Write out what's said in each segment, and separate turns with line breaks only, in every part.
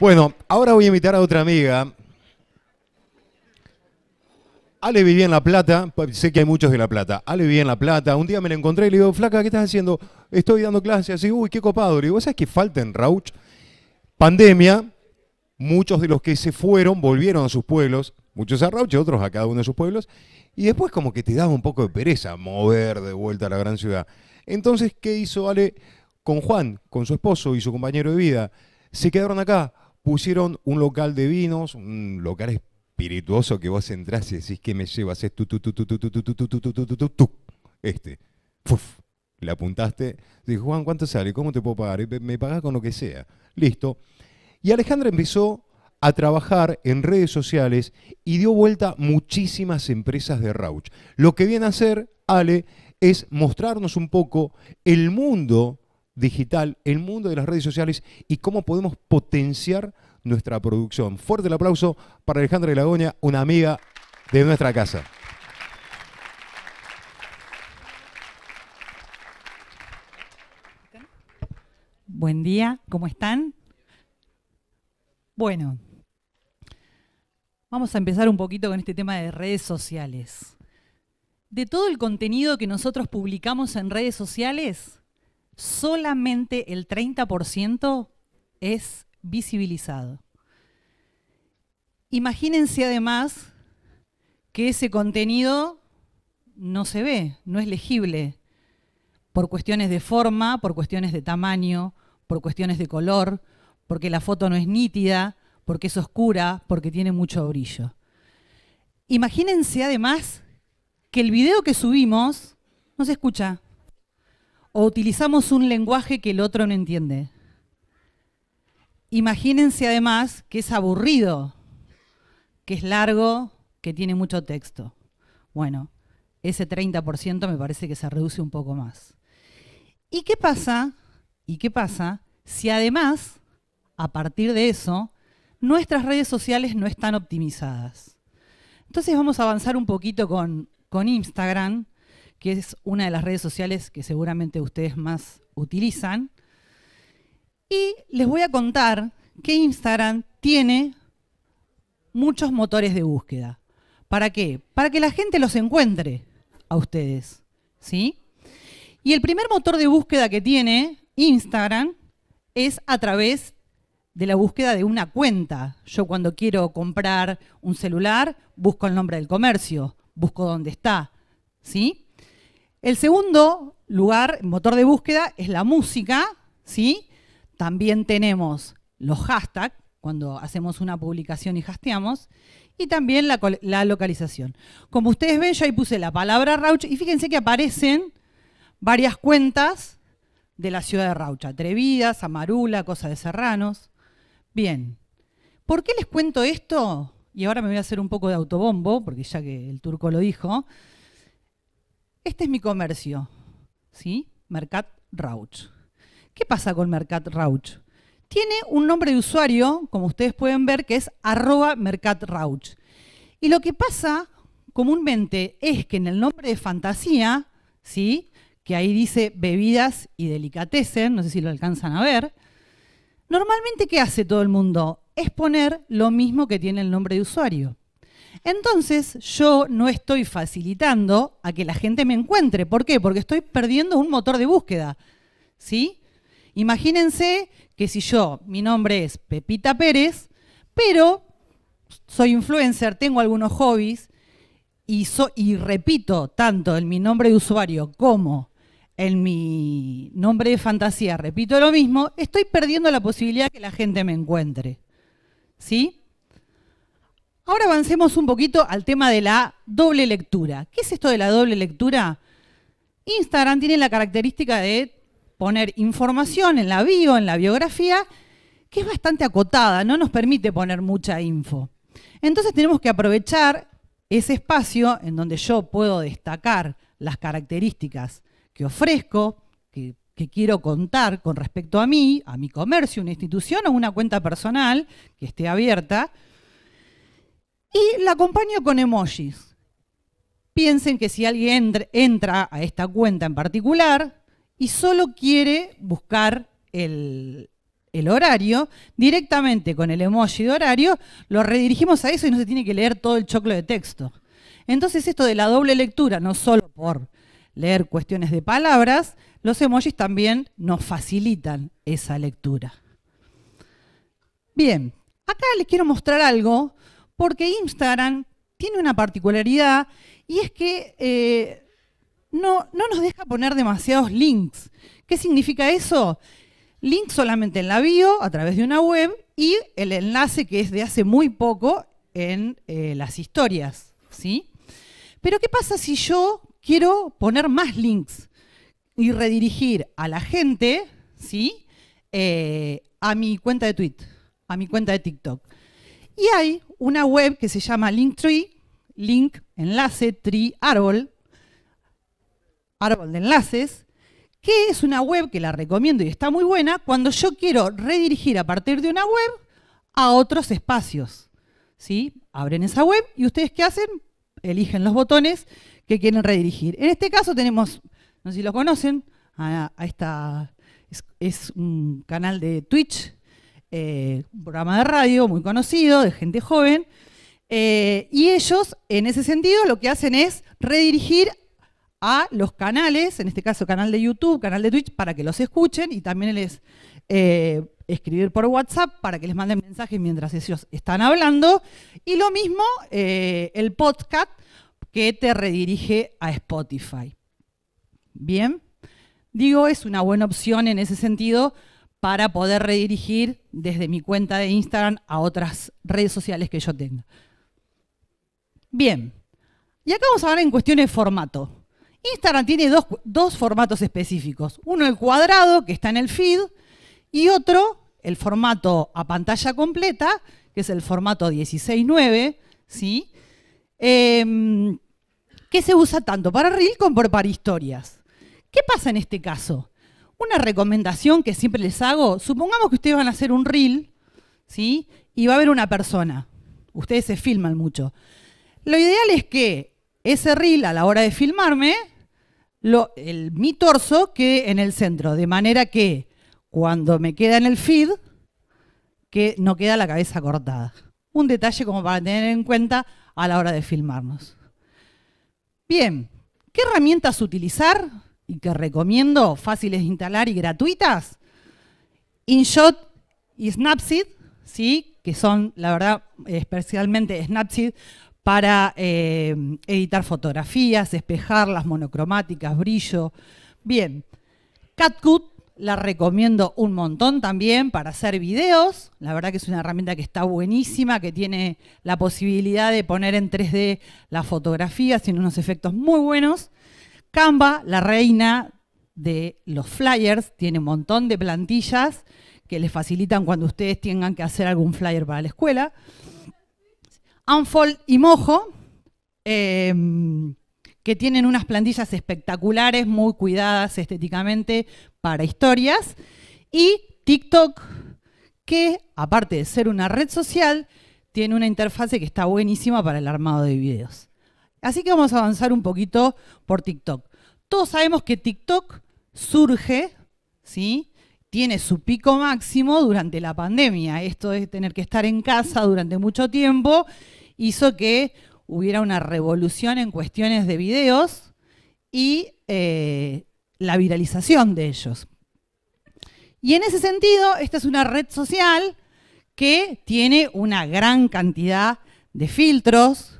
Bueno, ahora voy a invitar a otra amiga. Ale vivía en La Plata, pues, sé que hay muchos de La Plata. Ale vivía en La Plata, un día me la encontré y le digo, flaca, ¿qué estás haciendo? Estoy dando clases, así, uy, qué copado. Le digo, ¿sabes qué falta en Rauch? Pandemia, muchos de los que se fueron volvieron a sus pueblos, muchos a Rauch, otros a cada uno de sus pueblos, y después como que te daba un poco de pereza mover de vuelta a la gran ciudad. Entonces, ¿qué hizo Ale con Juan, con su esposo y su compañero de vida? Se quedaron acá, pusieron un local de vinos, un local espirituoso que vos entrás y decís que me llevas, es tu, tu, tu, tu, tu, tu, tu, tu, tu, tu, tu, tu, tu, tu, este, le apuntaste, dijo, Juan, ¿cuánto sale? ¿Cómo te puedo pagar? Me pagás con lo que sea. Listo. Y Alejandra empezó a trabajar en redes sociales y dio vuelta muchísimas empresas de Rauch. Lo que viene a hacer, Ale, es mostrarnos un poco el mundo digital, el mundo de las redes sociales y cómo podemos potenciar nuestra producción. Fuerte el aplauso para Alejandra Lagoña, una amiga de nuestra casa.
Buen día, ¿cómo están? Bueno, vamos a empezar un poquito con este tema de redes sociales. De todo el contenido que nosotros publicamos en redes sociales, solamente el 30% es visibilizado. Imagínense además que ese contenido no se ve, no es legible, por cuestiones de forma, por cuestiones de tamaño, por cuestiones de color, porque la foto no es nítida, porque es oscura, porque tiene mucho brillo. Imagínense además que el video que subimos no se escucha o utilizamos un lenguaje que el otro no entiende. Imagínense además que es aburrido, que es largo, que tiene mucho texto. Bueno, ese 30% me parece que se reduce un poco más. ¿Y qué pasa? ¿Y qué pasa si además, a partir de eso, nuestras redes sociales no están optimizadas? Entonces vamos a avanzar un poquito con, con Instagram, que es una de las redes sociales que seguramente ustedes más utilizan. Y les voy a contar que Instagram tiene muchos motores de búsqueda. ¿Para qué? Para que la gente los encuentre a ustedes. ¿Sí? Y el primer motor de búsqueda que tiene Instagram es a través de la búsqueda de una cuenta. Yo cuando quiero comprar un celular, busco el nombre del comercio, busco dónde está. ¿Sí? El segundo lugar, motor de búsqueda, es la música, ¿sí? También tenemos los hashtags, cuando hacemos una publicación y hasteamos, y también la, localización. Como ustedes ven, yo ahí puse la palabra Rauch, y fíjense que aparecen varias cuentas de la ciudad de Rauch, Atrevidas, Amarula, Cosa de Serranos. Bien, ¿por qué les cuento esto? Y ahora me voy a hacer un poco de autobombo, porque ya que el turco lo dijo. Este es mi comercio, ¿sí? Mercat Rauch. ¿Qué pasa con Mercat Rauch? Tiene un nombre de usuario, como ustedes pueden ver, que es arroba mercatrauch. Y lo que pasa comúnmente es que en el nombre de fantasía, ¿sí? que ahí dice bebidas y delicatessen, no sé si lo alcanzan a ver, normalmente ¿qué hace todo el mundo? Es poner lo mismo que tiene el nombre de usuario. Entonces yo no estoy facilitando a que la gente me encuentre. ¿Por qué? Porque estoy perdiendo un motor de búsqueda. ¿Sí? Imagínense que si yo, mi nombre es Pepita Pérez, pero soy influencer, tengo algunos hobbies y, repito tanto en mi nombre de usuario como en mi nombre de fantasía, repito lo mismo, estoy perdiendo la posibilidad que la gente me encuentre. ¿Sí? Ahora avancemos un poquito al tema de la doble lectura. ¿Qué es esto de la doble lectura? Instagram tiene la característica de poner información en la bio, en la biografía, que es bastante acotada, no nos permite poner mucha info. Entonces tenemos que aprovechar ese espacio en donde yo puedo destacar las características que ofrezco, que, quiero contar con respecto a mí, a mi comercio, una institución o una cuenta personal que esté abierta, y la acompaño con emojis. Piensen que si alguien entra a esta cuenta en particular, y solo quiere buscar el, horario, directamente con el emoji de horario, lo redirigimos a eso y no se tiene que leer todo el choclo de texto. Entonces esto de la doble lectura, no solo por leer cuestiones de palabras, los emojis también nos facilitan esa lectura. Bien, acá les quiero mostrar algo porque Instagram tiene una particularidad y es que eh, no, no nos deja poner demasiados links. ¿Qué significa eso? Link solamente en la bio, a través de una web, y el enlace que es de hace muy poco en eh, las historias. ¿sí? Pero ¿qué pasa si yo quiero poner más links y redirigir a la gente ¿sí? Eh, a mi cuenta de Twitter, a mi cuenta de TikTok? Y hay una web que se llama Linktree, link, enlace, tree, árbol, árbol de enlaces, que es una web que la recomiendo y está muy buena cuando yo quiero redirigir a partir de una web a otros espacios. ¿Sí? Abren esa web y ustedes qué hacen? Eligen los botones que quieren redirigir. En este caso tenemos, no sé si lo conocen, a, esta, es, un canal de Twitch, eh, un programa de radio muy conocido, de gente joven, eh, y ellos, en ese sentido, lo que hacen es redirigir a los canales, en este caso canal de YouTube, canal de Twitch, para que los escuchen y también les eh, escribir por WhatsApp para que les manden mensajes mientras ellos están hablando. Y lo mismo el podcast que te redirige a Spotify. Bien, digo, es una buena opción en ese sentido para poder redirigir desde mi cuenta de Instagram a otras redes sociales que yo tenga. Bien, y acá vamos a hablar en cuestiones de formato. Instagram tiene dos, formatos específicos. Uno el cuadrado, que está en el feed, y otro, el formato a pantalla completa, que es el formato 16.9, ¿sí? Em, que se usa tanto para Reel como para historias. ¿Qué pasa en este caso? Una recomendación que siempre les hago, supongamos que ustedes van a hacer un Reel, ¿sí? Y va a haber una persona. Ustedes se filman mucho. Lo ideal es que ese reel a la hora de filmarme, el, mi torso quede en el centro, de manera que cuando me queda en el feed, que no queda la cabeza cortada. Un detalle como para tener en cuenta a la hora de filmarnos. Bien, ¿qué herramientas utilizar? Y que recomiendo, fáciles de instalar y gratuitas. InShot y Snapseed, ¿sí? que son, la verdad, especialmente Snapseed, para eh, editar fotografías, espejarlas, monocromáticas, brillo. Bien, CatCut la recomiendo un montón también para hacer videos. La verdad que es una herramienta que está buenísima, que tiene la posibilidad de poner en 3D las fotografías, tiene unos efectos muy buenos. Canva, la reina de los flyers, tiene un montón de plantillas que les facilitan cuando ustedes tengan que hacer algún flyer para la escuela. Unfold y Mojo, em, que tienen unas plantillas espectaculares, muy cuidadas estéticamente para historias. Y TikTok, que aparte de ser una red social, tiene una interfase que está buenísima para el armado de videos. Así que vamos a avanzar un poquito por TikTok. Todos sabemos que TikTok surge, ¿sí? Tiene su pico máximo durante la pandemia. Esto es tener que estar en casa durante mucho tiempo hizo que hubiera una revolución en cuestiones de videos y eh, la viralización de ellos. Y en ese sentido, esta es una red social que tiene una gran cantidad de filtros,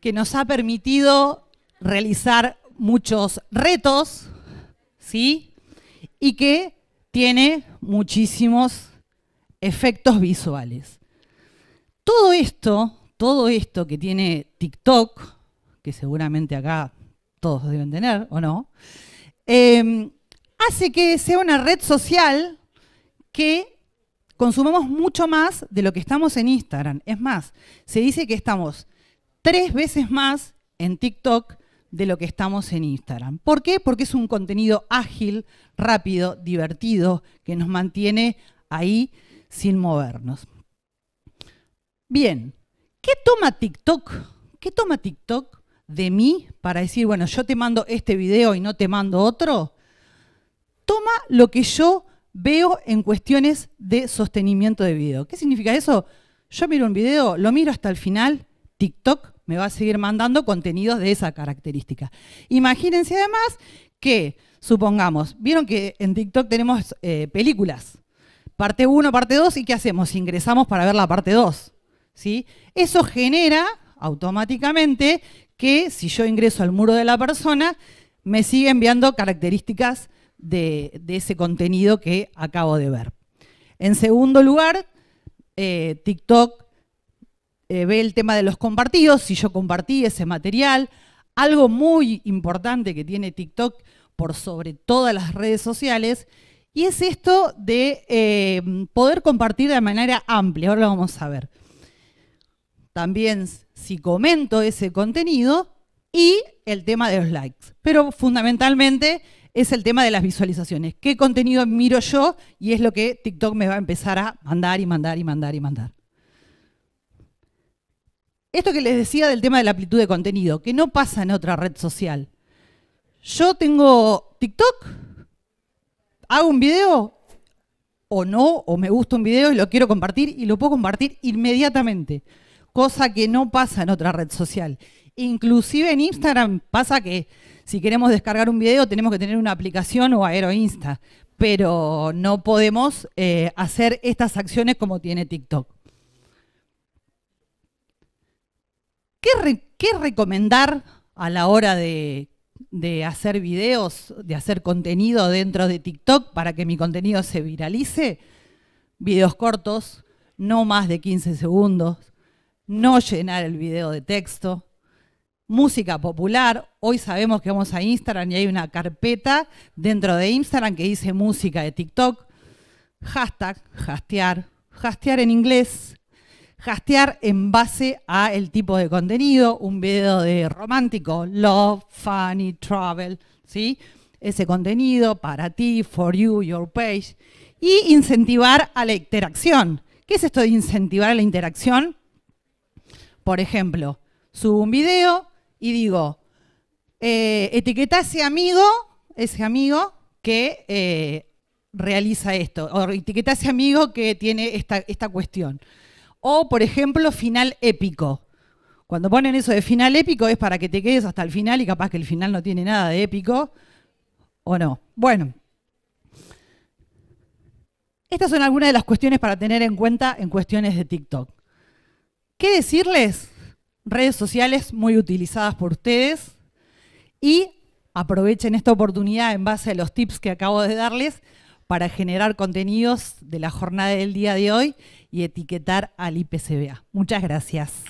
que nos ha permitido realizar muchos retos, ¿sí? Y que tiene muchísimos efectos visuales. Todo esto todo esto que tiene TikTok, que seguramente acá todos deben tener, ¿o no? Em, hace que sea una red social que consumamos mucho más de lo que estamos en Instagram. Es más, se dice que estamos tres veces más en TikTok de lo que estamos en Instagram. ¿Por qué? Porque es un contenido ágil, rápido, divertido, que nos mantiene ahí sin movernos. Bien, ¿Qué toma TikTok? ¿Qué toma TikTok de mí para decir, bueno, yo te mando este video y no te mando otro? Toma lo que yo veo en cuestiones de sostenimiento de video. ¿Qué significa eso? Yo miro un video, lo miro hasta el final, TikTok me va a seguir mandando contenidos de esa característica. Imagínense además que, supongamos, vieron que en TikTok tenemos eh, películas, parte 1, parte 2, ¿y qué hacemos? Ingresamos para ver la parte 2. ¿sí? Eso genera automáticamente que si yo ingreso al muro de la persona, me sigue enviando características de, ese contenido que acabo de ver. En segundo lugar, eh, TikTok eh, ve el tema de los compartidos, si yo compartí ese material. Algo muy importante que tiene TikTok por sobre todas las redes sociales, y es esto de eh, poder compartir de manera amplia. Ahora lo vamos a ver. También si comento ese contenido y el tema de los likes. Pero fundamentalmente es el tema de las visualizaciones. ¿Qué contenido miro yo? Y es lo que TikTok me va a empezar a mandar y mandar y mandar y mandar. Esto que les decía del tema de la amplitud de contenido, que no pasa en otra red social. Yo tengo TikTok, hago un video o no, o me gusta un video y lo quiero compartir y lo puedo compartir inmediatamente, cosa que no pasa en otra red social. Inclusive en Instagram pasa que si queremos descargar un video tenemos que tener una aplicación o AeroInsta, pero no podemos eh, hacer estas acciones como tiene TikTok. ¿Qué, ¿Qué, recomendar a la hora de, de hacer videos, de hacer contenido dentro de TikTok para que mi contenido se viralice? Videos cortos, no más de 15 segundos, no llenar el video de texto, música popular. Hoy sabemos que vamos a Instagram y hay una carpeta dentro de Instagram que dice música de TikTok. Hashtag, hastear, hastear en inglés, hastear en base a el tipo de contenido, un video de romántico, love, funny, travel, ¿sí? Ese contenido para ti, for you, your page. Y incentivar a la interacción. ¿Qué es esto de incentivar a la interacción? Por ejemplo, subo un video, y digo, eh, etiqueta a ese amigo, ese amigo que eh, realiza esto, o etiqueta a ese amigo que tiene esta, esta cuestión. O, por ejemplo, final épico. Cuando ponen eso de final épico es para que te quedes hasta el final y capaz que el final no tiene nada de épico, o no. Bueno, estas son algunas de las cuestiones para tener en cuenta en cuestiones de TikTok. ¿Qué decirles? redes sociales muy utilizadas por ustedes y aprovechen esta oportunidad en base a los tips que acabo de darles para generar contenidos de la jornada del día de hoy y etiquetar al IPCBA. Muchas gracias.